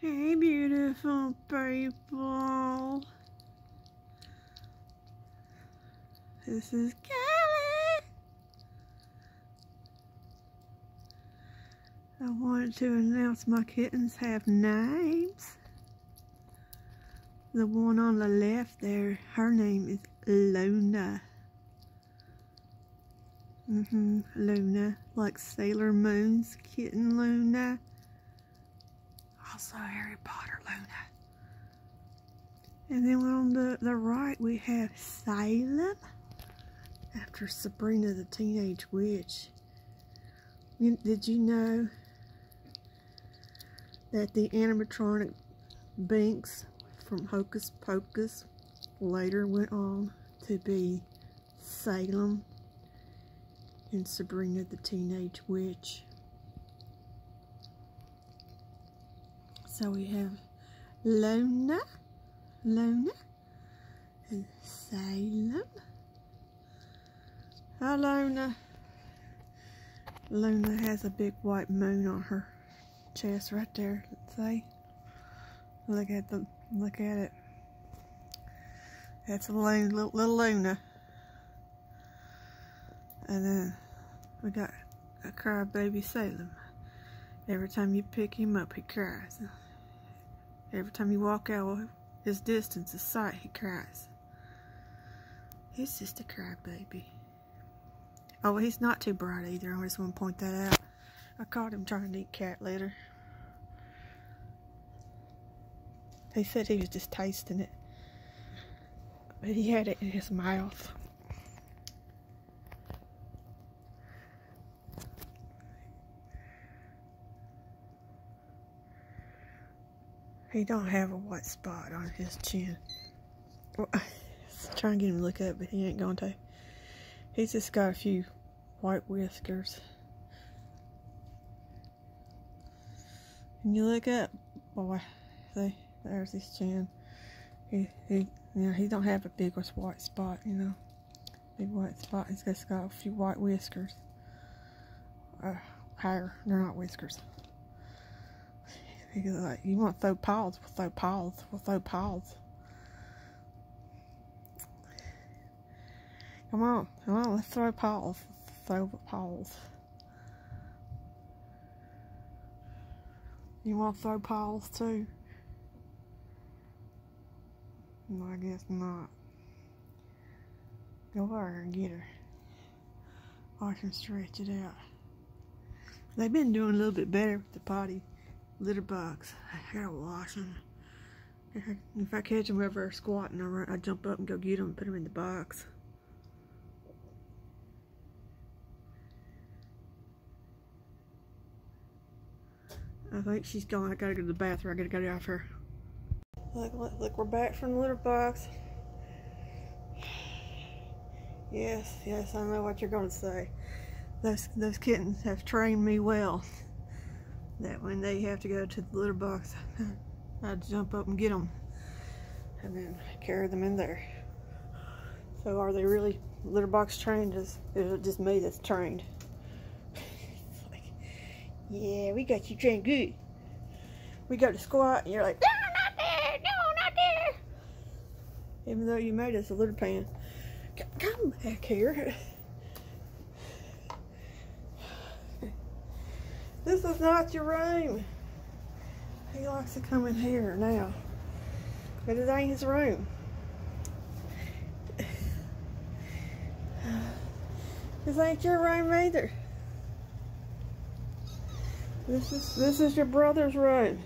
Hey, beautiful people. This is Callie. I wanted to announce my kittens have names. The one on the left there, her name is Luna. Mm-hmm, Luna, like Sailor Moon's kitten Luna. Also Harry Potter Luna. And then on the, the right we have Salem, after Sabrina the Teenage Witch. Did you know that the animatronic Binx from Hocus Pocus later went on to be Salem in Sabrina the Teenage Witch. So we have Lona, Lona, and Salem. Hi Lona. Luna has a big white moon on her chest right there. let's See? Look at the look at it. That's a little, little Luna. And then we got a crybaby Salem. Every time you pick him up, he cries. Every time you walk out of his distance, his sight, he cries. He's just a crybaby. Oh, he's not too bright either. I just want to point that out. I caught him trying to eat cat litter. He said he was just tasting it. But he had it in his mouth. He don't have a white spot on his chin. Well, try and get him to look up, but he ain't going to. He's just got a few white whiskers. Can you look up, boy? See, there's his chin. He, he, you know, he don't have a big white spot, you know. Big white spot. He's just got a few white whiskers. Uh, hair. They're not whiskers. He's like, you want to throw paws? We'll throw paws. We'll throw paws. Come on, come on, let's throw paws. Throw paws. You want to throw paws too? No, I guess not. Go over and get her. I can stretch it out. They've been doing a little bit better with the potty litter box. I gotta wash them. If I catch them ever squatting, I, I jump up and go get them and put them in the box. I think she's gone. I gotta go to the bathroom. I gotta get off her. Look, look, look, we're back from the litter box. Yes, yes, I know what you're gonna say. Those those kittens have trained me well that when they have to go to the litter box, I jump up and get them and then carry them in there. So are they really litter box trained? Is, is it just me that's trained? like, yeah, we got you trained good. We go to squat and you're like, no, not there, no, not there. Even though you made us a litter pan. Come back here. This is not your room. He likes to come in here now. But it ain't his room. This ain't your room either. This is this is your brother's room.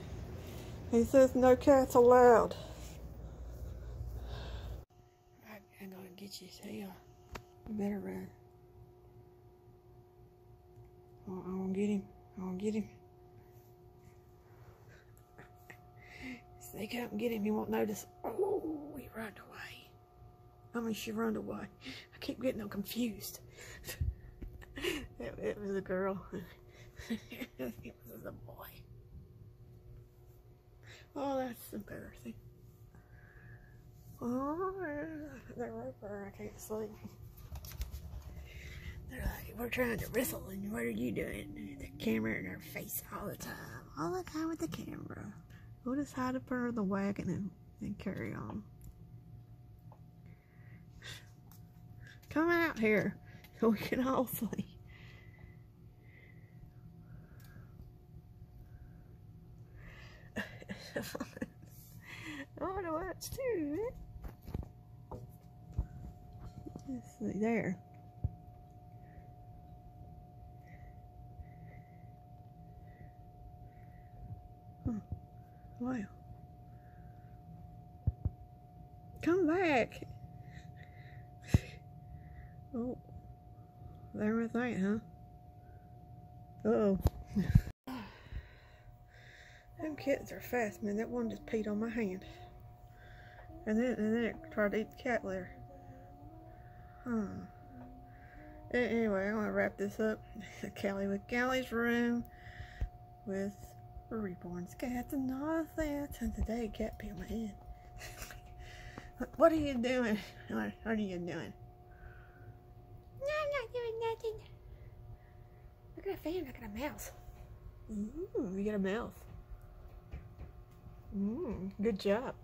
He says no cats allowed. I, am gonna get you tail. You better run. I'm gonna get him. I'll get him. Sneak out and get him. He won't notice. Oh, he ran away. I mean, she ran away. I keep getting them confused. it, it, was a girl. it was a boy. Oh, that's embarrassing. Oh, they're there. I can't sleep. They're like, we're trying to wrestle, and what are you doing? Camera in her face all the time. All the time with the camera. We'll just hide up in the wagon and, and carry on. Come out here so we can all see. I want to watch too. Let's see there. Come back. Oh. There we think, huh? Uh oh. Them kittens are fast, man. That one just peed on my hand. And then, and then it tried to eat the cat litter. Huh. Anyway, I'm gonna wrap this up. Callie with Callie's room with reborn cats and that. And today, cat peed on my head. what are you doing? What are you doing? No, I'm not doing nothing. Look at a fan, look at a mouse. Ooh, you got a mouse. Mmm, good job.